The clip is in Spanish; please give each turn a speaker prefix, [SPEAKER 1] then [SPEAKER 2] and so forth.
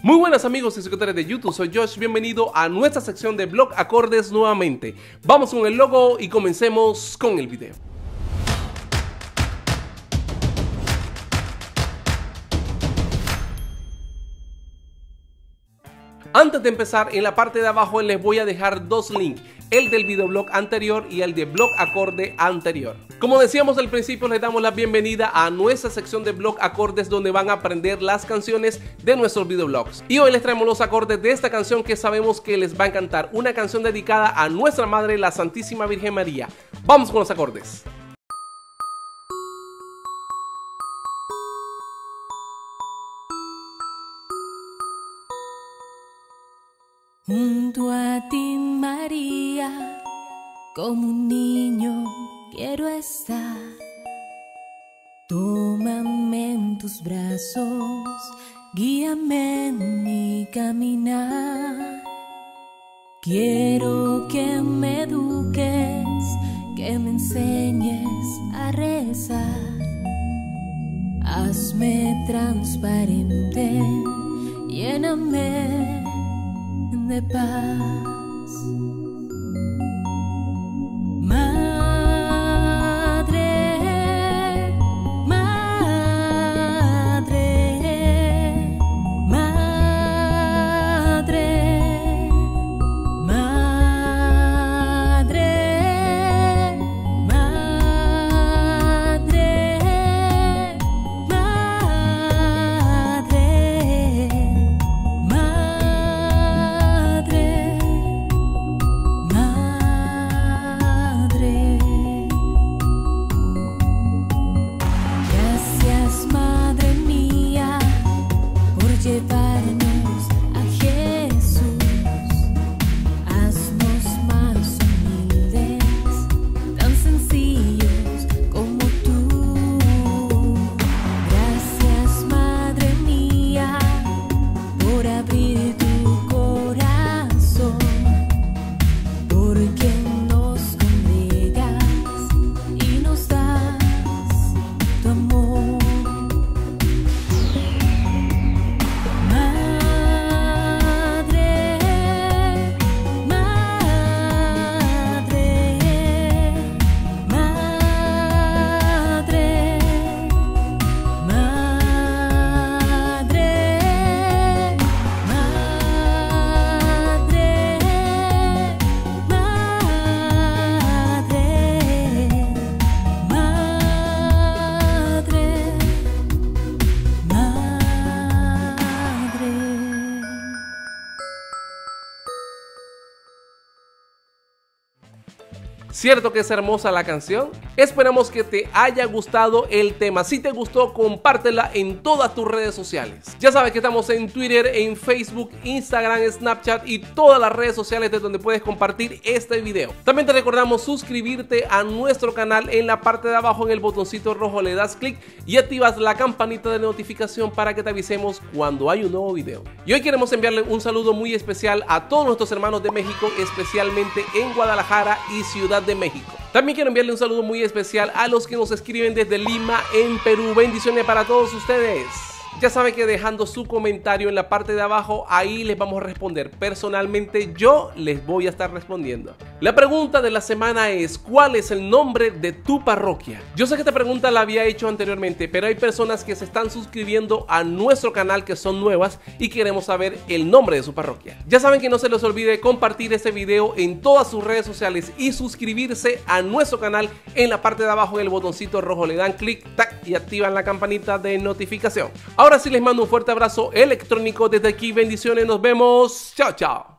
[SPEAKER 1] Muy buenas amigos y suscriptores de YouTube, soy Josh, bienvenido a nuestra sección de blog acordes nuevamente. Vamos con el logo y comencemos con el video. Antes de empezar, en la parte de abajo les voy a dejar dos links, el del videoblog anterior y el de blog acorde anterior. Como decíamos al principio, les damos la bienvenida a nuestra sección de blog acordes donde van a aprender las canciones de nuestros videoblogs. Y hoy les traemos los acordes de esta canción que sabemos que les va a encantar, una canción dedicada a nuestra Madre, la Santísima Virgen María. Vamos con los acordes.
[SPEAKER 2] Junto a ti, María, como un niño quiero estar. Tómame en tus brazos, guíame en mi caminar. Quiero que me eduques, que me enseñes a rezar. Hazme transparente, lléname de por abrir tu
[SPEAKER 1] ¿Cierto que es hermosa la canción? Esperamos que te haya gustado el tema. Si te gustó, compártela en todas tus redes sociales. Ya sabes que estamos en Twitter, en Facebook, Instagram, Snapchat y todas las redes sociales de donde puedes compartir este video. También te recordamos suscribirte a nuestro canal en la parte de abajo en el botoncito rojo le das clic y activas la campanita de notificación para que te avisemos cuando hay un nuevo video. Y hoy queremos enviarle un saludo muy especial a todos nuestros hermanos de México, especialmente en Guadalajara y Ciudad de México. También quiero enviarle un saludo muy especial a los que nos escriben desde Lima, en Perú. Bendiciones para todos ustedes. Ya saben que dejando su comentario en la parte de abajo, ahí les vamos a responder. Personalmente yo les voy a estar respondiendo. La pregunta de la semana es, ¿cuál es el nombre de tu parroquia? Yo sé que esta pregunta la había hecho anteriormente, pero hay personas que se están suscribiendo a nuestro canal que son nuevas y queremos saber el nombre de su parroquia. Ya saben que no se les olvide compartir este video en todas sus redes sociales y suscribirse a nuestro canal en la parte de abajo en el botoncito rojo. Le dan clic, y activan la campanita de notificación. Ahora sí les mando un fuerte abrazo electrónico desde aquí. Bendiciones, nos vemos. Chao, chao.